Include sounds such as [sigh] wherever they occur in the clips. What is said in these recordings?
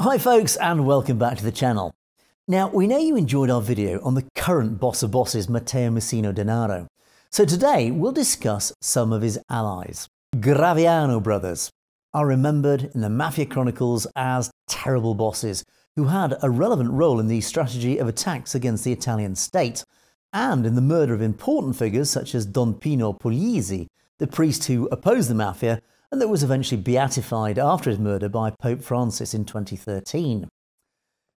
Hi folks and welcome back to the channel. Now we know you enjoyed our video on the current boss of bosses Matteo Messina Denaro. So today we'll discuss some of his allies. Graviano brothers are remembered in the Mafia Chronicles as terrible bosses who had a relevant role in the strategy of attacks against the Italian state and in the murder of important figures such as Don Pino Puglisi, the priest who opposed the Mafia and that was eventually beatified after his murder by Pope Francis in 2013.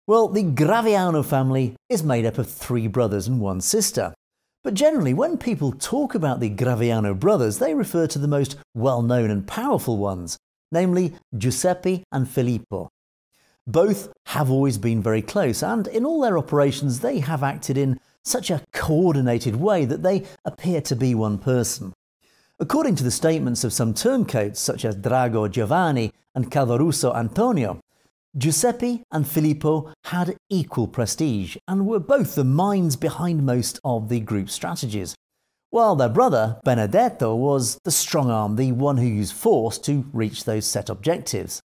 Well, the Graviano family is made up of three brothers and one sister. But generally, when people talk about the Graviano brothers, they refer to the most well known and powerful ones, namely Giuseppe and Filippo. Both have always been very close, and in all their operations, they have acted in such a coordinated way that they appear to be one person. According to the statements of some turncoats such as Drago Giovanni and Calvaruso Antonio, Giuseppe and Filippo had equal prestige and were both the minds behind most of the group's strategies, while their brother Benedetto was the strong arm, the one who used force to reach those set objectives.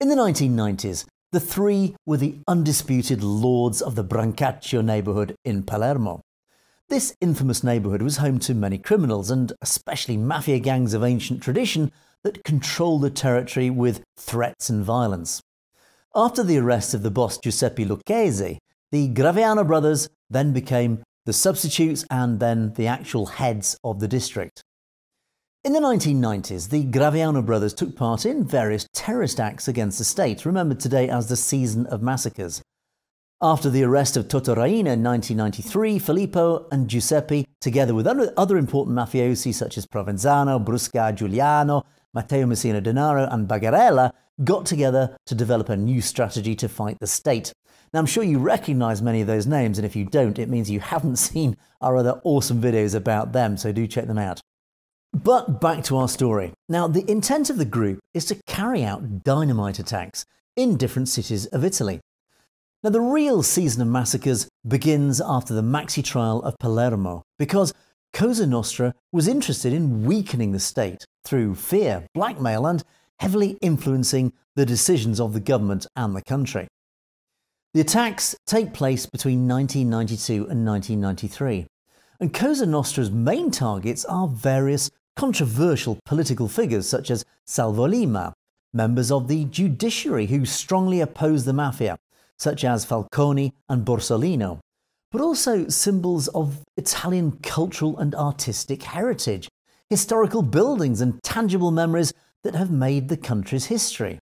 In the 1990s, the three were the undisputed lords of the Brancaccio neighbourhood in Palermo. This infamous neighbourhood was home to many criminals and especially mafia gangs of ancient tradition that controlled the territory with threats and violence. After the arrest of the boss Giuseppe Lucchese, the Graviano brothers then became the substitutes and then the actual heads of the district. In the 1990s, the Graviano brothers took part in various terrorist acts against the state, remembered today as the Season of Massacres. After the arrest of Toto Riina in 1993, Filippo and Giuseppe, together with other important mafiosi such as Provenzano, Brusca, Giuliano, Matteo Messina Denaro, and Bagarella, got together to develop a new strategy to fight the state. Now, I'm sure you recognize many of those names, and if you don't, it means you haven't [laughs] seen our other awesome videos about them, so do check them out. But back to our story. Now, the intent of the group is to carry out dynamite attacks in different cities of Italy. Now, the real season of massacres begins after the Maxi trial of Palermo because Cosa Nostra was interested in weakening the state through fear, blackmail, and heavily influencing the decisions of the government and the country. The attacks take place between 1992 and 1993, and Cosa Nostra's main targets are various controversial political figures such as Salvo Lima, members of the judiciary who strongly oppose the mafia, such as Falcone and Borsellino, but also symbols of Italian cultural and artistic heritage, historical buildings and tangible memories that have made the country's history.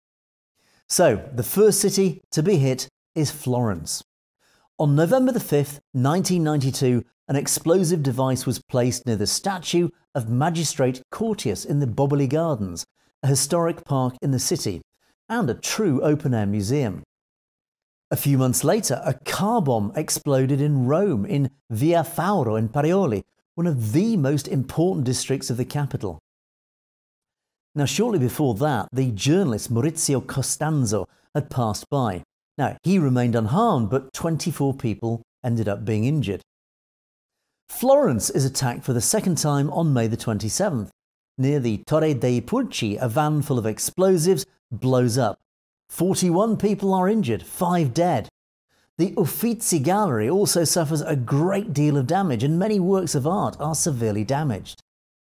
So, the first city to be hit is Florence. On November the 5th, 1992, an explosive device was placed near the statue of Magistrate Cortius in the Boboli Gardens, a historic park in the city, and a true open air museum. A few months later, a car bomb exploded in Rome in Via Fauro in Parioli, one of the most important districts of the capital. Now, shortly before that, the journalist Maurizio Costanzo had passed by. Now, he remained unharmed, but 24 people ended up being injured. Florence is attacked for the second time on May the 27th. Near the Torre dei Pulci, a van full of explosives blows up. 41 people are injured, 5 dead. The Uffizi Gallery also suffers a great deal of damage and many works of art are severely damaged.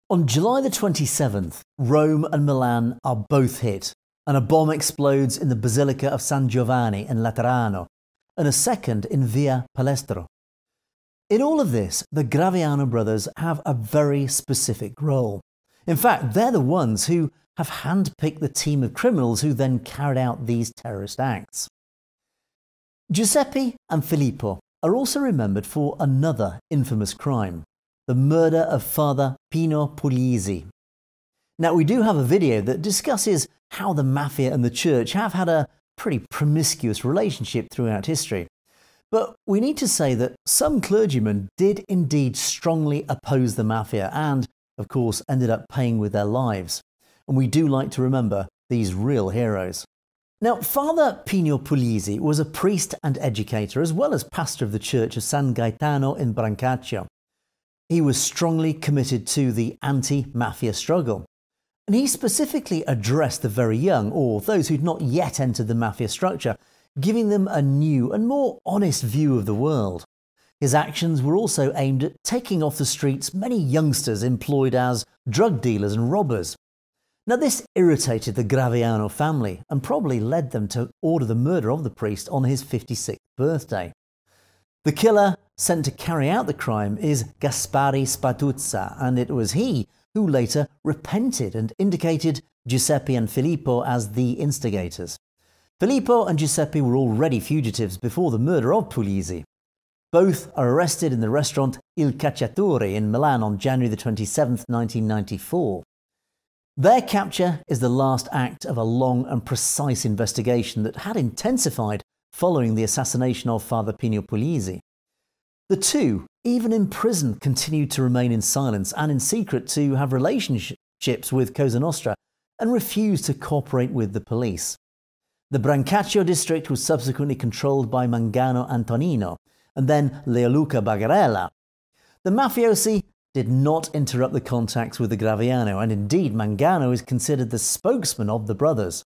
On July the 27th, Rome and Milan are both hit, and a bomb explodes in the Basilica of San Giovanni in Laterano, and a second in Via Palestro. In all of this, the Graviano brothers have a very specific role. In fact, they're the ones who have handpicked the team of criminals who then carried out these terrorist acts. Giuseppe and Filippo are also remembered for another infamous crime the murder of Father Pino Puglisi. Now, we do have a video that discusses how the mafia and the church have had a pretty promiscuous relationship throughout history. But we need to say that some clergymen did indeed strongly oppose the mafia and, of course, ended up paying with their lives. And we do like to remember these real heroes. Now, Father Pino Puglisi was a priest and educator, as well as pastor of the church of San Gaetano in Brancaccio. He was strongly committed to the anti mafia struggle. and he specifically addressed the very young, or those who'd not yet entered the mafia structure, giving them a new and more honest view of the world. His actions were also aimed at taking off the streets many youngsters employed as drug dealers and robbers. Now, this irritated the Graviano family and probably led them to order the murder of the priest on his 56th birthday. The killer sent to carry out the crime is Gaspare Spatuzza, and it was he who later repented and indicated Giuseppe and Filippo as the instigators. Filippo and Giuseppe were already fugitives before the murder of Puglisi. Both are arrested in the restaurant Il Cacciatore in Milan on January 27, 1994. Their capture is the last act of a long and precise investigation that had intensified following the assassination of Father Pino Puglisi. The two, even in prison, continued to remain in silence and in secret to have relationships with Cosa Nostra and refused to cooperate with the police. The Brancaccio district was subsequently controlled by Mangano Antonino and then Leoluca Bagarella. The mafiosi did not interrupt the contacts with the Graviano, and indeed Mangano is considered the spokesman of the brothers.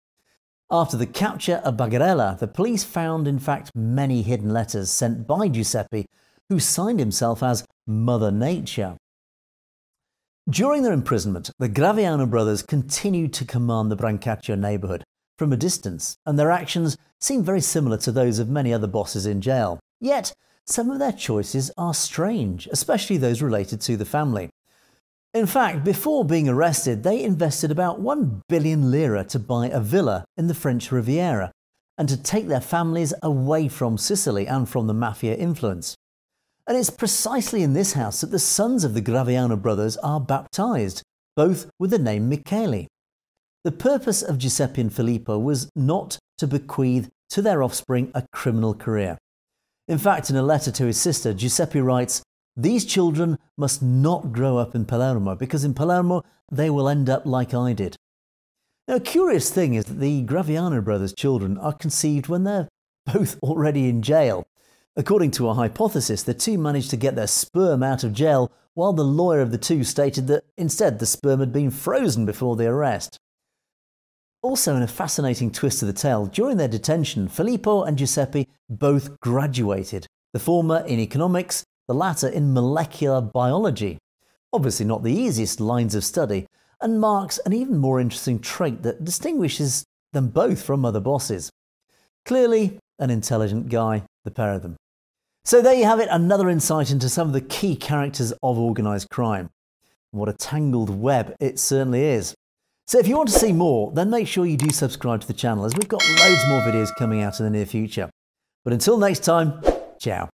After the capture of Bagarella, the police found in fact many hidden letters sent by Giuseppe, who signed himself as Mother Nature. During their imprisonment, the Graviano brothers continued to command the Brancaccio neighbourhood from a distance, and their actions seem very similar to those of many other bosses in jail. Yet, some of their choices are strange, especially those related to the family. In fact, before being arrested, they invested about 1 billion lira to buy a villa in the French Riviera and to take their families away from Sicily and from the mafia influence. And it's precisely in this house that the sons of the Graviano brothers are baptized, both with the name Michele. The purpose of Giuseppe and Filippo was not to bequeath to their offspring a criminal career. In fact, in a letter to his sister, Giuseppe writes, these children must not grow up in Palermo because in Palermo they will end up like I did. Now, a curious thing is that the Graviano brothers' children are conceived when they're [laughs] both already in jail. According to a hypothesis, the two managed to get their sperm out of jail, while the lawyer of the two stated that instead the sperm had been frozen before the arrest. Also, in a fascinating twist of the tale, during their detention, Filippo and Giuseppe both graduated, the former in economics the latter in molecular biology. Obviously, not the easiest lines of study, and marks an even more interesting trait that distinguishes them both from other bosses. Clearly, an intelligent guy, the pair of them. So, there you have it, another insight into some of the key characters of organised crime. What a tangled web it certainly is. So, if you want to see more, then make sure you do subscribe to the channel as we've got loads more videos coming out in the near future. But until next time, ciao.